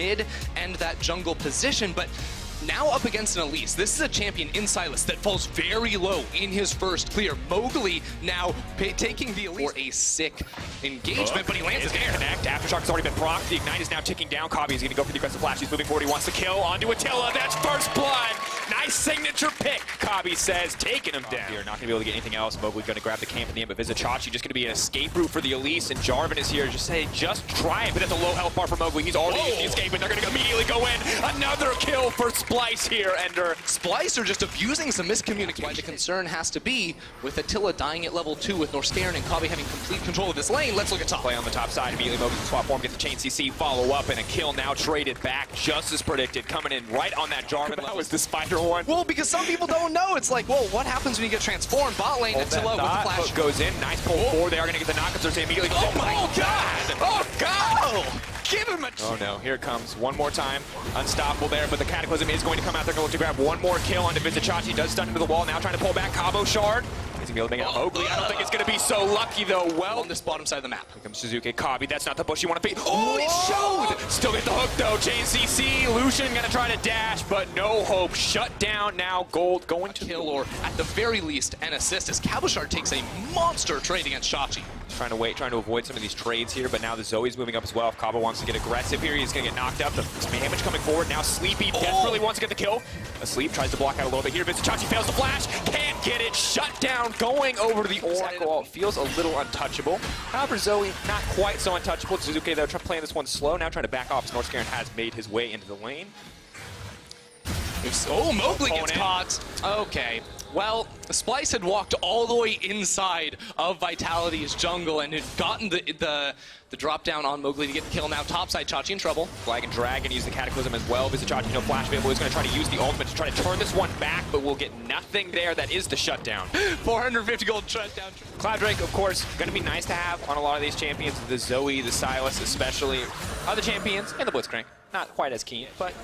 mid and that jungle position, but now up against an Elise. This is a champion in Sylas that falls very low in his first clear. Mowgli now taking the Elise for a sick engagement, Look, but he lands is his gonna air. Connect. Aftershock's already been procced. The Ignite is now ticking down. Kobbe is going to go for the aggressive flash. He's moving forward. He wants to kill onto Attila. That's first blood. Nice signature pick, Kobbe says, taking him oh, down. You're not going to be able to get anything else. Mowgli's going to grab the camp at the end, but Vizicsacsi just going to be an escape route for the Elise, and Jarvan is here. Just say, just try it, but that's a low health bar for Mowgli. He's already used the escape, and they're going to immediately go in. Another kill for Splyce here, Ender. Splyce are just abusing some miscommunication. Why the concern has to be with Attila dying at level 2 with Norskeren and Kabi having complete control of this lane. Let's look at top. Play on the top side. Immediately Mowgli can swap form, get the chain CC, follow up, and a kill now traded back, just as predicted, coming in right on that Jarvan. That was the spider one. Well, because some people don't know. It's like, well, what happens when you get transformed? Bot lane, Hold Attila with the flash. Hook goes in. Nice pull oh. forward. They are going to get the knockups. They're immediately goes Oh in. my God! Oh, God! Oh, give him a... Oh, no. Here it comes. One more time. Unstoppable there, but the Cataclysm is going to come out. They're going to grab one more kill onto Vizicsacsi. Does stun into the wall. Now trying to pull back Cabochard. To be able to make it. Mowgli. I don't think it's going to be so lucky, though. Well, on this bottom side of the map. Here comes Suzuki. Kobbe, that's not the bush you want to be. Oh, he showed! Still get the hook, though. Chain CC. Lucian going to try to dash, but no hope. Shut down now. Gold going to Kill or at the very least an assist as Cabochard takes a monster trade against Shachi. Trying to wait, trying to avoid some of these trades here, but now the Zoe's moving up as well. If Cabo wants to get aggressive here, he's going to get knocked up. The damage coming forward. Now Sleepy oh! desperately wants to get the kill. Asleep tries to block out a little bit here. Vizicsacsi fails to flash. Can't get it. Shut down. Going over to the Oracle. Feels a little untouchable. However, Zoe not quite so untouchable. Suzuki, though, playing this one slow. Now trying to back off as Norskeren has made his way into the lane. Oh, Mowgli gets caught. Okay. Well, Splyce had walked all the way inside of Vitality's jungle and had gotten the the, the drop down on Mowgli to get the kill. Now topside, Chachi in trouble. Flag and drag and use the Cataclysm as well. Vizicsacsi, no flash available. He's going to try to use the ultimate to try to turn this one back, but we'll get nothing there. That is the shutdown. 450 gold shutdown. Cloud Drake, of course, going to be nice to have on a lot of these champions. The Zoe, the Sylas, especially. Other champions, and the Blitzcrank. Not quite as keen, but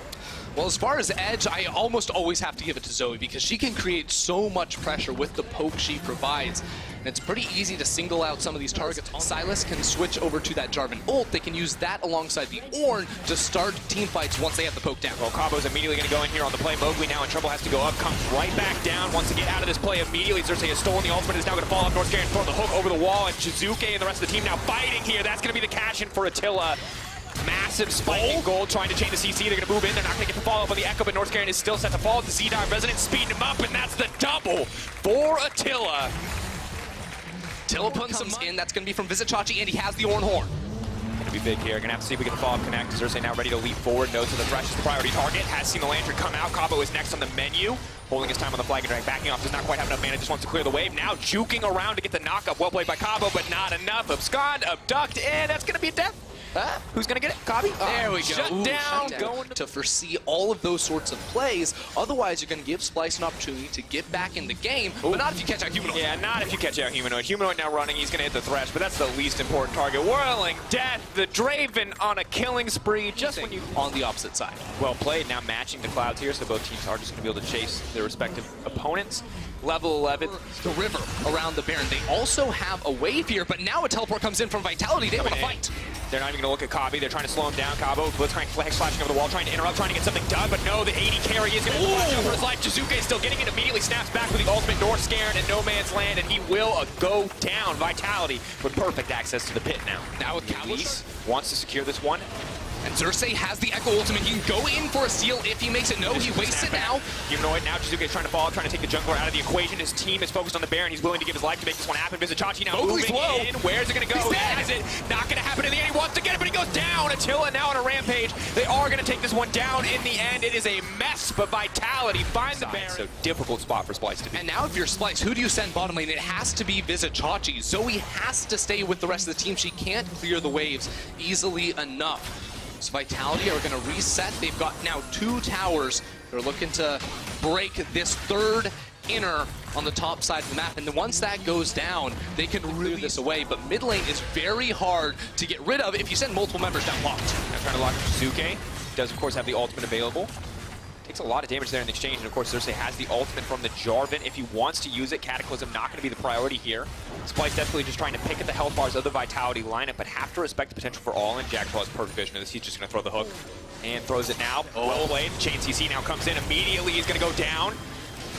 Well, as far as Edge, I almost always have to give it to Zoe because she can create so much pressure with the poke she provides. And it's pretty easy to single out some of these targets. Sylas can switch over to that Jarvan ult. They can use that alongside the Ornn to start team fights once they have the poke down. well, Cabo's immediately going to go in here on the play. Mowgli now in trouble, has to go up, comes right back down, wants to get out of this play immediately. Xerxe has stolen the ultimate, is now going to fall off North and throw the hook over the wall, and Jiizuke and the rest of the team now fighting here. That's going to be the cash-in for Attila. Massive spike in gold, trying to chain the CC. They're going to move in. They're not going to get the follow-up on the Ekko, but Norskeren is still set to fall. The Z-Drive Resonance speeding him up, and that's the double for Attila. Tilla comes in. That's going to be from Vizicsacsi, and he has the Ornn Horn. Gonna be big here. Gonna have to see if we get the follow-up connect. Xerxe now ready to leap forward. Knows that the Thresh is the priority target. Has seen the Lantern come out. Cabo is next on the menu. Holding his time on the flag and drag. Backing off. Does not quite have enough mana. Just wants to clear the wave. Now juking around to get the knockup. Well played by Cabo, but not enough. Abscond, abduct, and that's gonna be a death. Ah, Who's gonna get it? Kobbe? There we go. Shut Ooh, down. shut Going to foresee all of those sorts of plays. Otherwise, you're going to give Splyce an opportunity to get back in the game, but not if you catch out Humanoid. Yeah, not if you catch out Humanoid. Humanoid now running, he's gonna hit the Thresh, but that's the least important target. Whirling Death, the Draven on a killing spree, just when you... on the opposite side. Well played, now matching the Clouds here, so both teams are just gonna be able to chase their respective opponents. Level 11. The river around the Baron. They also have a wave here, but now a teleport comes in from Vitality. They want to fight. They're not even gonna look at Kobbe, they're trying to slow him down. Cabo, Blitzcrank flags flashing over the wall, trying to interrupt, trying to get something done, but no, the AD carry is gonna flash out for his life. Jiizuke is still getting it, immediately snaps back with the ultimate door scared and no man's land, and he will uh, go down. Vitality with perfect access to the pit now. Now with Cowboys. wants to secure this one. And Xerxes has the Ekko Ultimate. He can go in for a steal if he makes it. No, he wastes it now. Humanoid now, Jiizuke is trying to fall, trying to take the jungler out of the equation. His team is focused on the Baron. He's willing to give his life to make this one happen. Vizicsacsi now Mowgli's moving low. in. Where's it gonna go? He's He dead. has it. Not gonna happen in the end. He wants to get it, but he goes down. Attila now on a rampage. They are gonna take this one down in the end. It is a mess, but Vitality finds the Baron. So difficult spot for Splyce to be. And now if you're Splyce, who do you send bottom lane? It has to be Vizicsacsi. Zoe has to stay with the rest of the team. She can't clear the waves easily enough. So Vitality are going to reset. They've got now two towers. They're looking to break this third inner on the top side of the map. And then once that goes down, they can clear this away. But mid lane is very hard to get rid of if you send multiple members down locked. Now trying to lock Jiizuke. Does, of course, have the ultimate available. Takes a lot of damage there in the exchange, and of course Xerxe has the ultimate from the Jarvan. If he wants to use it, Cataclysm not going to be the priority here. Splyce definitely just trying to pick at the health bars of the Vitality lineup, but have to respect the potential for all, and Jactroll has perfect vision of this. He's just going to throw the hook, and throws it now. Oh. Well played. Chain CC now comes in immediately. He's going to go down.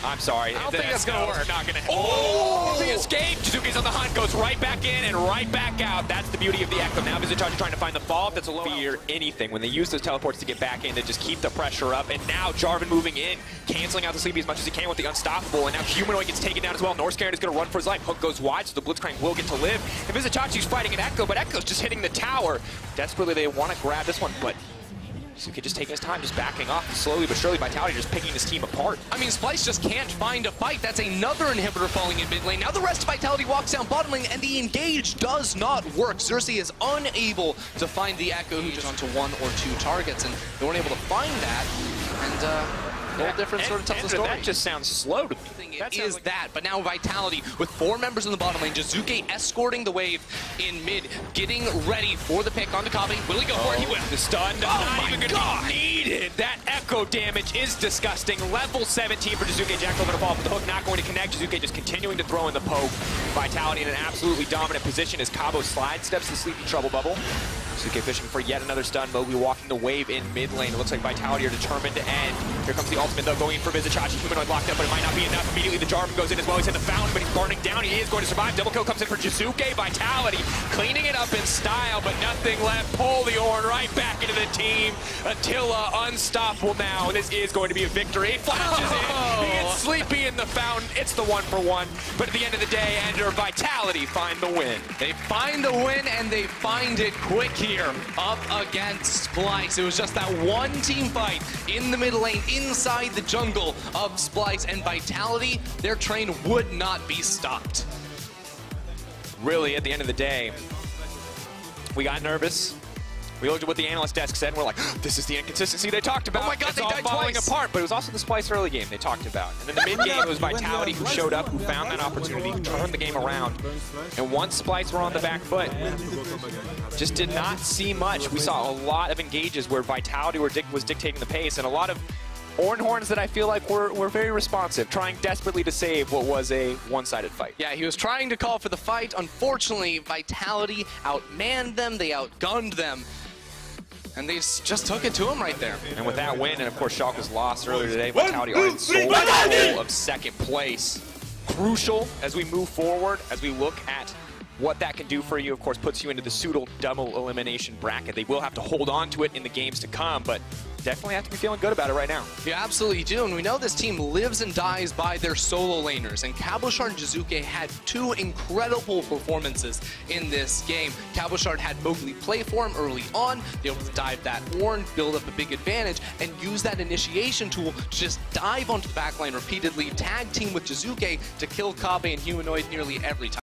I'm sorry. I don't think that's gonna no, work. Not gonna. Oh, the escape! Jiizuke's on the hunt, goes right back in and right back out. That's the beauty of the Ekko. Now Vizicsacsi trying to find the fall. That's a low fear anything. When they use those teleports to get back in, they just keep the pressure up. And now Jarvan moving in, canceling out the Sleepy as much as he can with the Unstoppable. And now Humanoid gets taken down as well. Norskeren is going to run for his life. Hook goes wide, so the Blitzcrank will get to live. And Vizicsacsi's fighting an Ekko, but Ekko's just hitting the tower. Desperately, they want to grab this one, but Jiizuke just taking his time, just backing off slowly but surely. Vitality just picking this team apart. I mean, Splyce just can't find a fight. That's another inhibitor falling in mid lane. Now the rest of Vitality walks down bottom lane, and the engage does not work. Xerxes is unable to find the Ekko, who just onto one or two targets, and they weren't able to find that. And uh, a whole different sort of tells the story. That just sounds slow to me. It That is like- that, but now Vitality with four members in the bottom lane, Jiizuke escorting the wave in mid, getting ready for the pick onto Kobbe. Will he go for it? He oh, will. The stun does Oh not my even gonna God. be needed. That Ekko damage is disgusting. Level 17 for Jiizuke. Jackal gonna fall, but the hook not going to connect. Jiizuke just continuing to throw in the poke. Vitality in an absolutely dominant position as Cabo slide steps the sleepy trouble bubble. Jiizuke fishing for yet another stun. Moby walking the wave in mid lane. It looks like Vitality are determined to end. Here comes the ultimate though, going in for Vizicsacsi. Humanoid locked up, but it might not be enough. Immediately the Jarvan goes in as well. He's in the fountain, but he's burning down. He is going to survive. Double kill comes in for Jiizuke. Vitality cleaning it up in style, but nothing left. Pull the Ornn right back into the team. Attila unstoppable now. This is going to be a victory. He flashes in. He gets oh. sleepy in the fountain. It's the one for one. But at the end of the day, Ender Vitality find the win. They find the win and they find it quick here up against Splyce. It was just that one team fight in the mid lane inside the jungle of Splyce and Vitality. Their train would not be stopped. Really, at the end of the day, we got nervous. We looked at what the analyst desk said, and we're like, this is the inconsistency they talked about. Oh my God, it's they all died falling twice. apart. But it was also the Splyce early game they talked about. And then the mid game, it was Vitality who showed up, who found that opportunity, who turned the game around. And once Splyce were on the back foot, just did not see much. We saw a lot of engages where Vitality were dic- was dictating the pace, and a lot of Ornhorns that I feel like were, were very responsive, trying desperately to save what was a one-sided fight. Yeah, he was trying to call for the fight. Unfortunately, Vitality outmanned them, they outgunned them, and they just took it to him right there. And with that win, and of course Shock was lost earlier today, Vitality are in sole control of second place. Crucial as we move forward, as we look at what that can do for you, of course, puts you into the pseudo double elimination bracket. They will have to hold on to it in the games to come, but definitely have to be feeling good about it right now. You absolutely do, and we know this team lives and dies by their solo laners, and Cabochard and Jiizuke had two incredible performances in this game. Cabochard had Mowgli play for him early on, be able to dive that horn, build up a big advantage, and use that initiation tool to just dive onto the backline repeatedly, tag team with Jiizuke to kill Kobbe and Humanoid nearly every time.